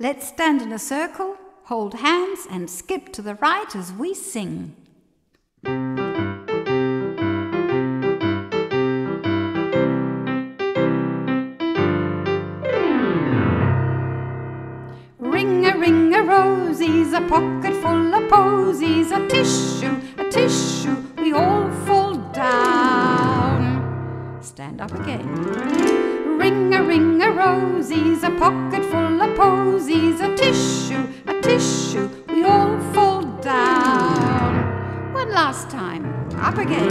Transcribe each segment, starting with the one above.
Let's stand in a circle, hold hands, and skip to the right as we sing. Last time. Up again.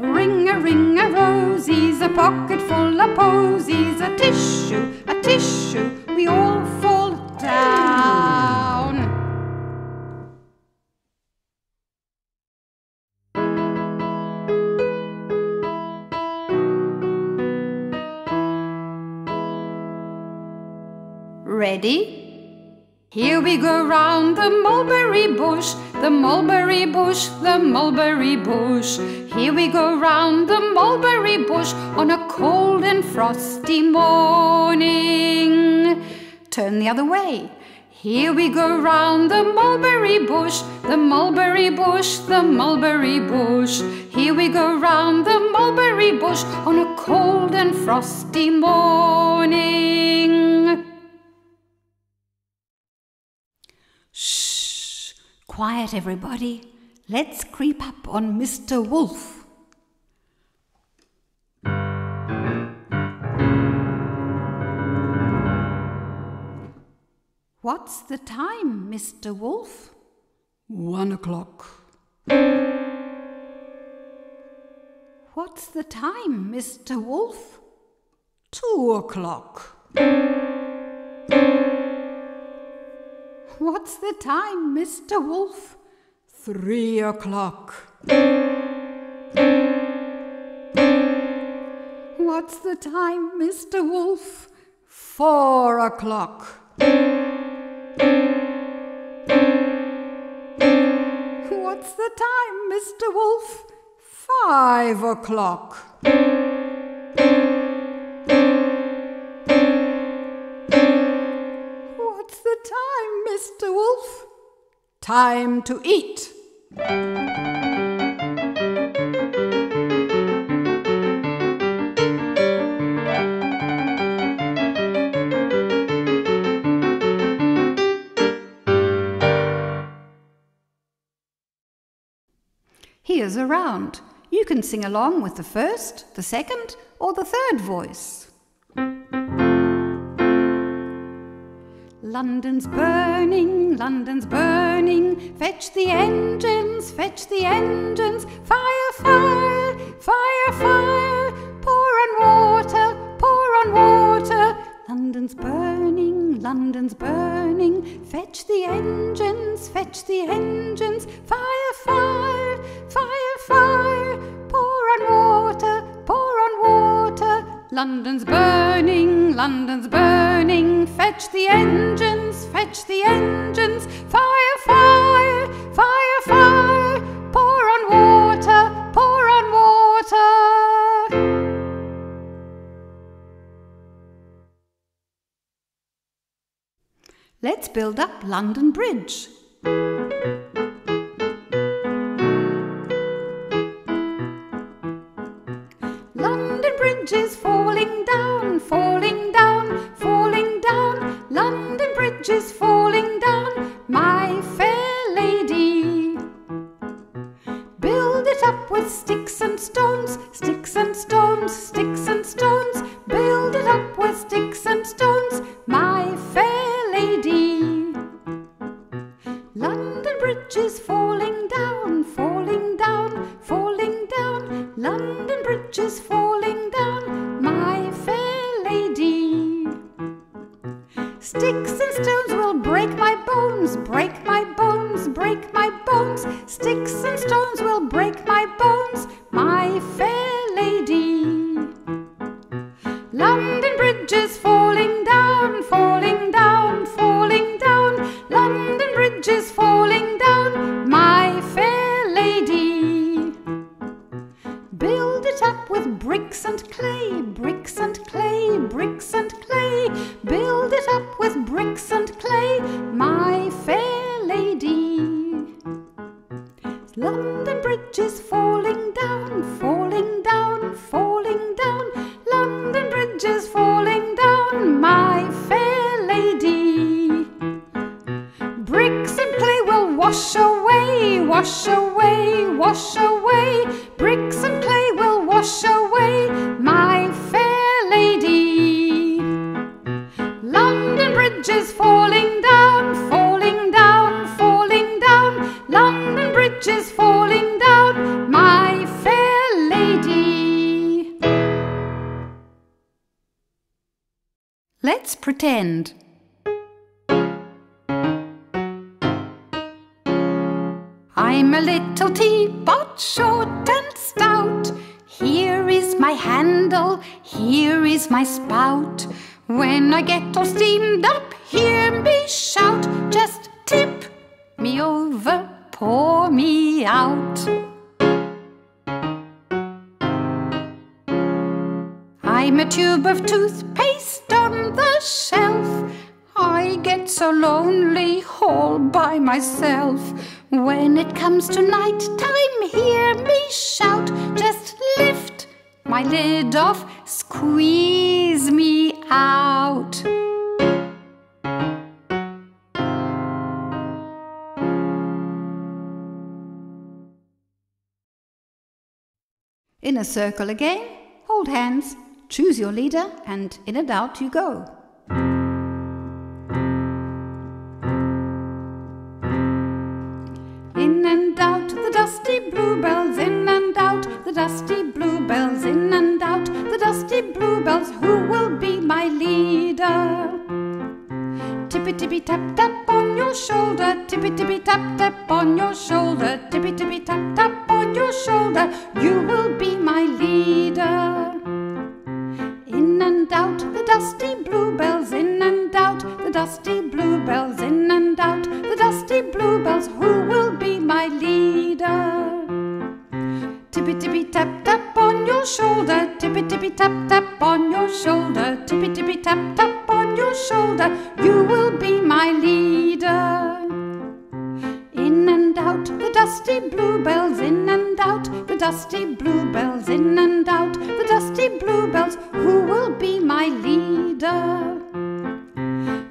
Ring a ring a rosies, a pocket full of posies, a tissue, a tissue, we all fall down. Ready? Here we go round the mulberry bush, the mulberry bush, the mulberry bush. Here we go round the mulberry bush on a cold and frosty morning. Turn the other way. Here we go round the mulberry bush, the mulberry bush, the mulberry bush. Here we go round the mulberry bush on a cold and frosty morning. Quiet, everybody. Let's creep up on Mr. Wolf. What's the time, Mr. Wolf? One o'clock. What's the time, Mr. Wolf? Two o'clock. What's the time, Mr. Wolf? Three o'clock. What's the time, Mr. Wolf? Four o'clock. What's the time, Mr. Wolf? Five o'clock. Time to eat. Here's a round. You can sing along with the first, the second, or the third voice. London's burning, London's burning. Let's build up London Bridge. London Bridge bricks and clay, bricks and pretend. I'm a little teapot, short and stout. Here is my handle, here is my spout. When I get all steamed up, hear me shout. Just tip me over, pour me out. I'm a tube of toothpaste on the shelf. I get so lonely all by myself. When it comes to night time, hear me shout. Just lift my lid off, squeeze me out. In a circle again, hold hands, choose your leader, and in and out you go. In and out the dusty bluebells, in and out the dusty bluebells, in and out the dusty bluebells. Who will be my leader? Tippy tippy tap tap on your shoulder, tippy tippy tap tap on your shoulder, tippy tippy tap tap on your shoulder. You will be my leader. Dusty bluebells, in and out the dusty bluebells, in and out the dusty bluebells. Who will be my leader? Tippy tippy tap tap on your shoulder, tippy tippy tap tap on your shoulder, tippy tippy tap tap on your shoulder. You will be my leader. In and out the dusty bluebells, in and dusty bluebells, in and out the dusty bluebells. Who will be my leader?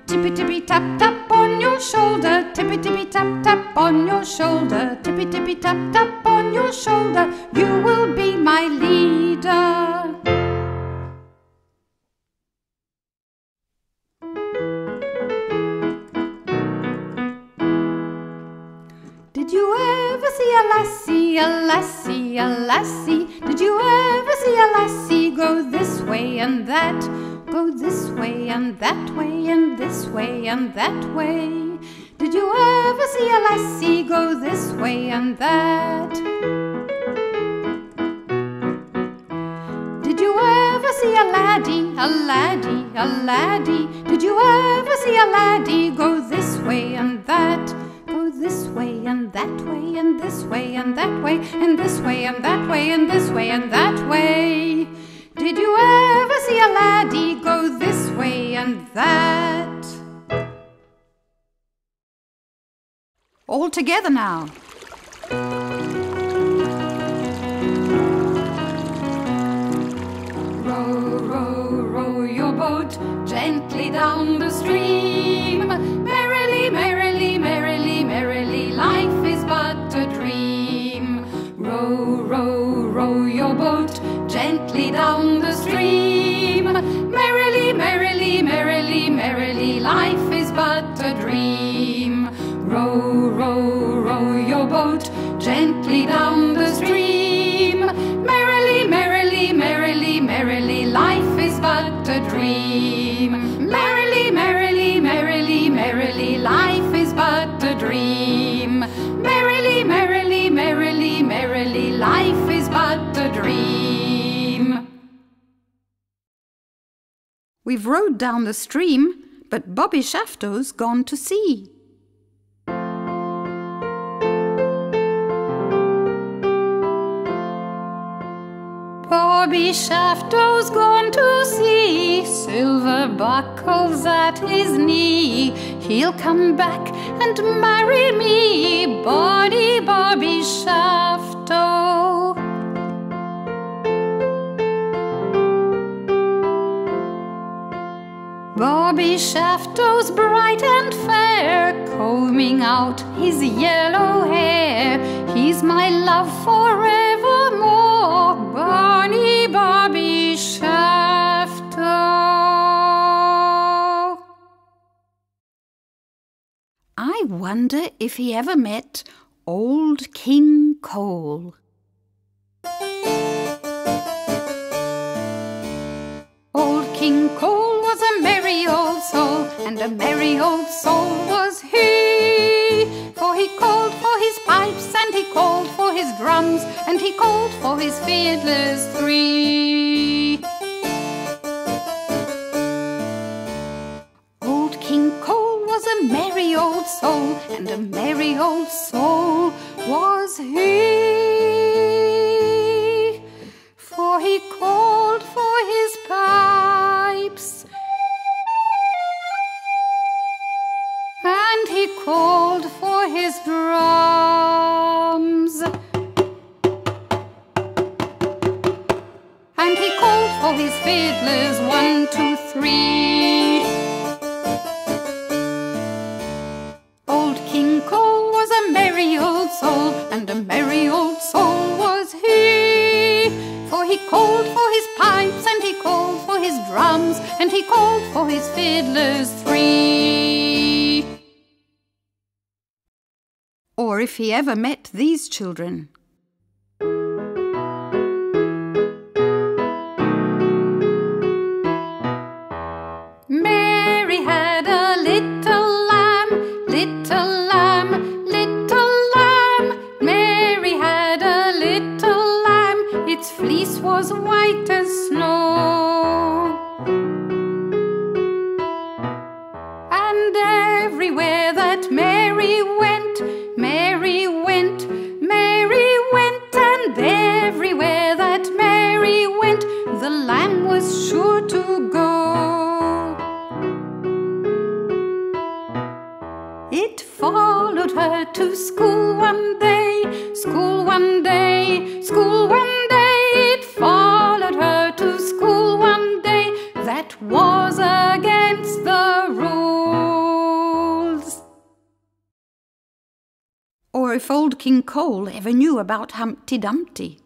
Tippy tippy tap tap on your shoulder, tippy tippy tap tap on your shoulder, tippy tippy tap tap on your shoulder. You will be my leader. Did you ever see a lassie, a lassie, a lassie? Did you ever see a lassie go this way and that? Go this way and that way and this way and that way? Did you ever see a lassie go this way and that? Did you ever see a laddie, a laddie, a laddie? Did you ever see a laddie go this way and that? This way and that way and this way and that way and this way and that way and this way and that way. Did you ever see a laddie go this way and that? All together now. Row, row, row your boat gently down the stream. Merrily, merrily, life is but a dream. We've rowed down the stream, but Bobby Shaftoe's gone to sea. Bobby Shaftoe's gone to sea, silver buckles at his knee. He'll come back and marry me, Bonnie Bobby Shaftoe. Bobby Shaftoe's bright and fair, combing out his yellow hair. He's my love forevermore, Barney Bobby Shaftoe. I wonder if he ever met Old King Cole. Old King Cole and a merry old soul was he. For he called for his pipes, and he called for his drums, and he called for his fiddlers three. Old King Cole was a merry old soul, and a merry old soul was he. Pipes, and he called for his drums, and he called for his fiddlers three. Or if he ever met these children. Cole ever knew about Humpty Dumpty.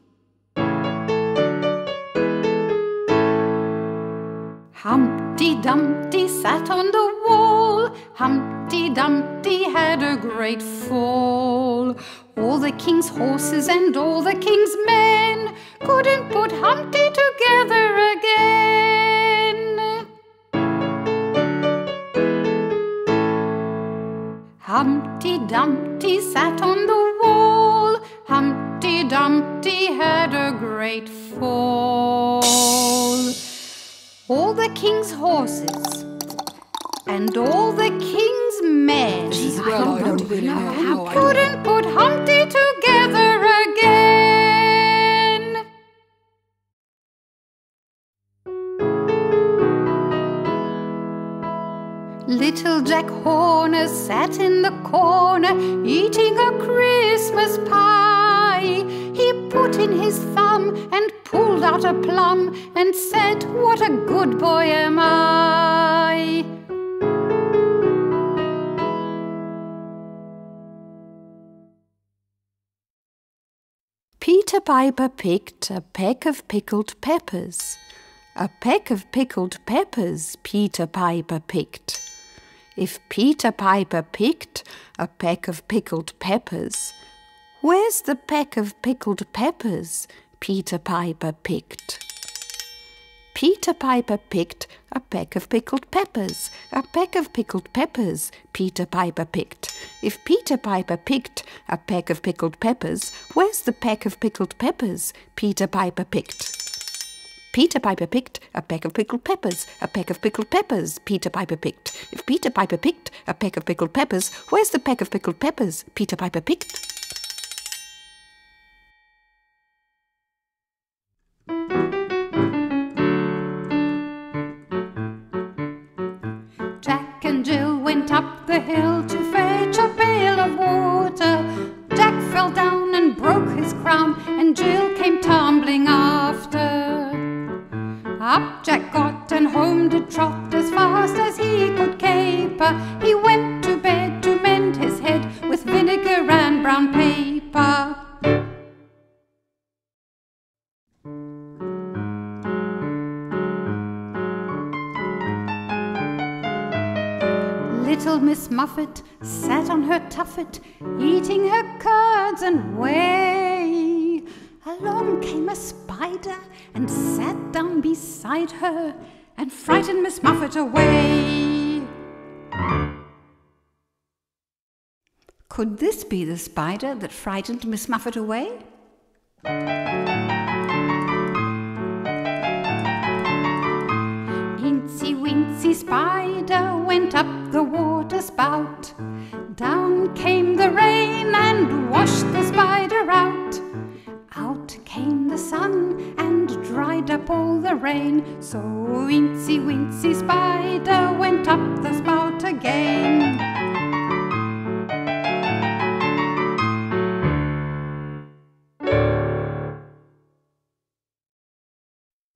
Humpty Dumpty sat on the wall. Humpty Dumpty had a great fall. All the king's horses and all the king's men couldn't put Humpty together Humpty Dumpty sat on the wall. Humpty Dumpty had a great fall. All the king's horses and all the king's men Well, I don't really know. Couldn't put Humpty together again. Little Jack Horner sat in the corner eating a Christmas pie. He put in his thumb and pulled out a plum and said, What a good boy am I! Peter Piper picked a peck of pickled peppers. A peck of pickled peppers Peter Piper picked. If Peter Piper picked a peck of pickled peppers, where's the peck of pickled peppers Peter Piper picked? Peter Piper picked a peck of pickled peppers. A peck of pickled peppers Peter Piper picked. If Peter Piper picked a peck of pickled peppers, where's the peck of pickled peppers Peter Piper picked? Peter Piper picked a peck of pickled peppers. A peck of pickled peppers Peter Piper picked. If Peter Piper picked a peck of pickled peppers, where's the peck of pickled peppers Peter Piper picked? Little Miss Muffet sat on her tuffet, eating her curds and whey. Along came a spider and sat down beside her and frightened Miss Muffet away. Could this be the spider that frightened Miss Muffet away? Incy Wincy Spider went up the water spout. Down came the rain and washed the spider out. Out came the sun and dried up all the rain. So Incy Wincy Spider went up the spout again.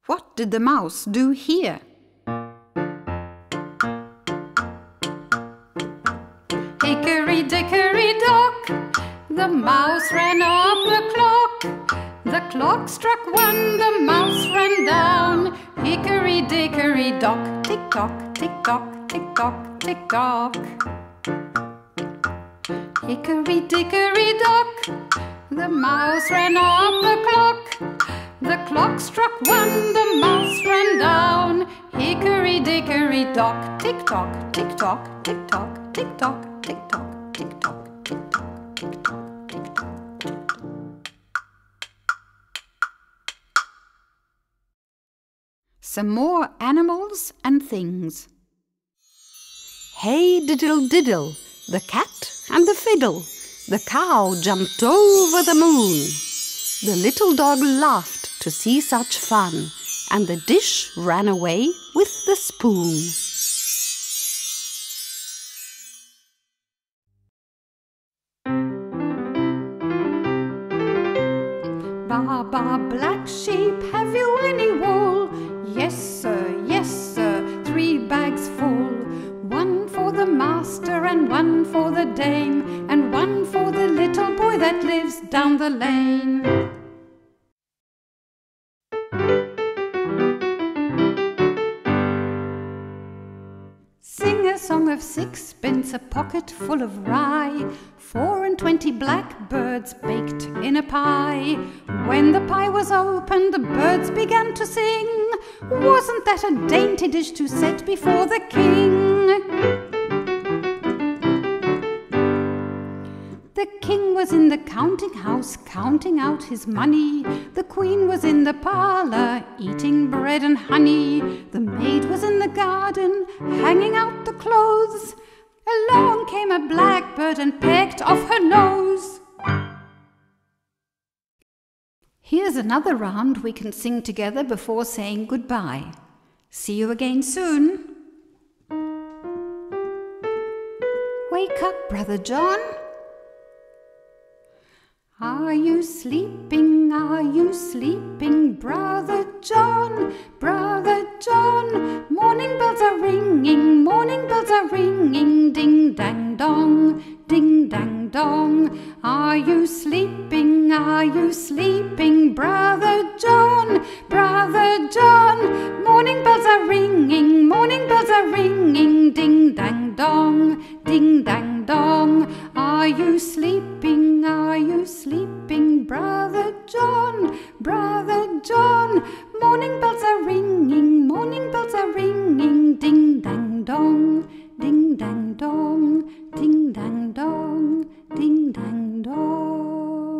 What did the mouse do here? The mouse ran up the clock. The clock struck one, the mouse ran down. Hickory dickory dock, tick tock, tick tock, tick tock, tick tock. Hickory dickory dock, the mouse ran up the clock. The clock struck one, the mouse ran down. Hickory dickory dock, tick tock, tick tock, tick tock, tick tock, tick tock, Some more animals and things. Hey diddle diddle, the cat and the fiddle. The cow jumped over the moon. The little dog laughed to see such fun, and the dish ran away with the spoon. Little boy that lives down the lane. Sing a song of sixpence, a pocket full of rye, four and twenty blackbirds baked in a pie. When the pie was opened, the birds began to sing. Wasn't that a dainty dish to set before the king? Was in the counting house, counting out his money. The queen was in the parlour, eating bread and honey. The maid was in the garden, hanging out the clothes. Along came a blackbird and pecked off her nose. Here's another round we can sing together before saying goodbye. See you again soon. Wake up, Brother John. Are you sleeping? Are you sleeping, Brother John? Brother John, morning bells are ringing, morning bells are ringing, ding dang dong, ding dang dong. Are you sleeping? Are you sleeping, Brother John? Brother John, morning bells are ringing, morning bells are ringing, ding dang dong, ding dang dong. Are you are you sleeping, Brother John? Brother John, morning bells are ringing, morning bells are ringing, ding dang dong, ding dang dong, ding dang dong, ding dang dong.